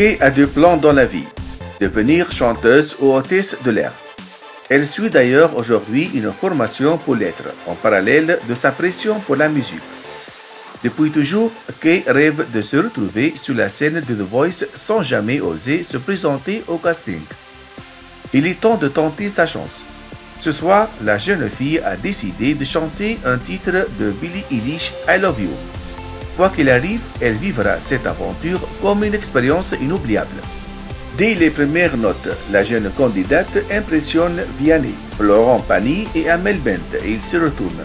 Kay a deux plans dans la vie, devenir chanteuse ou hôtesse de l'air. Elle suit d'ailleurs aujourd'hui une formation pour l'être, en parallèle de sa pression pour la musique. Depuis toujours, Kay rêve de se retrouver sur la scène de The Voice sans jamais oser se présenter au casting. Il est temps de tenter sa chance. Ce soir, la jeune fille a décidé de chanter un titre de Billie Eilish, I Love You. Quoi qu'il arrive, elle vivra cette aventure comme une expérience inoubliable. Dès les premières notes, la jeune candidate impressionne Vianney, Florent Pagny et Amel Bent et il se retourne.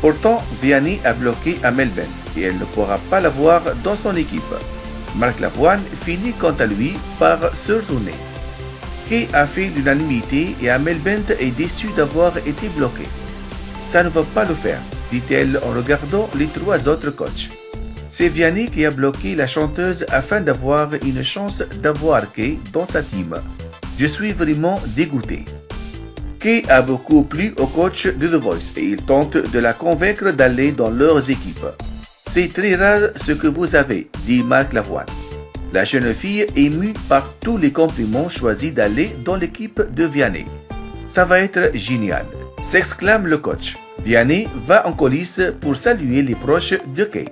Pourtant, Vianney a bloqué Amel Bent et elle ne pourra pas l'avoir dans son équipe. Marc Lavoine finit quant à lui par se retourner. Kay a fait l'unanimité et Amel Bent est déçu d'avoir été bloqué. Ça ne va pas le faire, dit-elle en regardant les trois autres coachs. C'est Vianney qui a bloqué la chanteuse afin d'avoir une chance d'avoir Kay dans sa team. Je suis vraiment dégoûté. Kay a beaucoup plu au coach de The Voice et il tente de la convaincre d'aller dans leurs équipes. C'est très rare ce que vous avez, dit Marc Lavoine. La jeune fille émue par tous les compliments choisis d'aller dans l'équipe de Vianney. Ça va être génial, s'exclame le coach. Vianney va en coulisses pour saluer les proches de Kay.